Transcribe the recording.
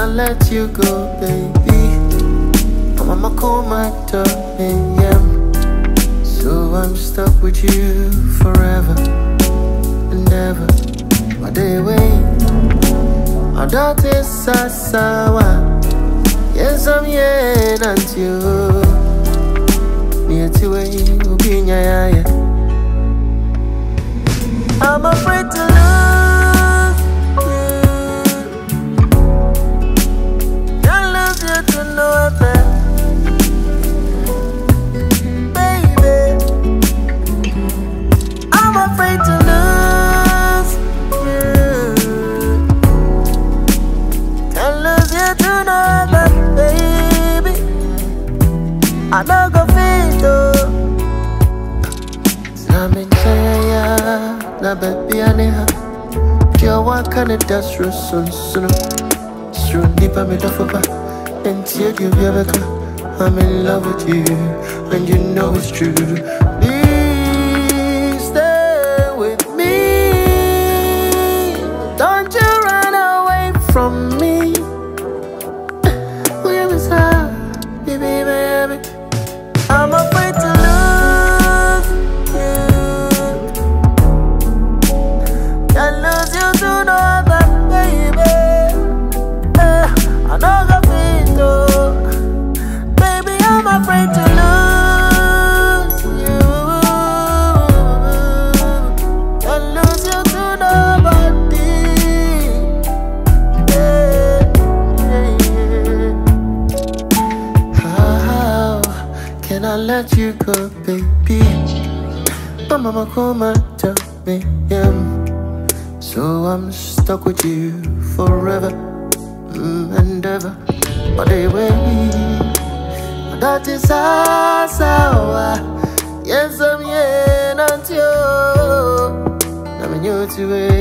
cannot let you go, baby. I'm a Makoma AM. So I'm stuck with you forever and ever. My day wait. I don't sasawa. Yes, I'm here until near to you be. I'm afraid Na baby aneha Dia waka ne da soro sunsuno Soro nipa me dafopa Enti edi obi abeka I'm in love with you And you know it's true let you go, baby? My mama come and tell me, yeah. So I'm stuck with you forever mm, and ever. But they wait. That is how Yes, I'm here until I'm in you to where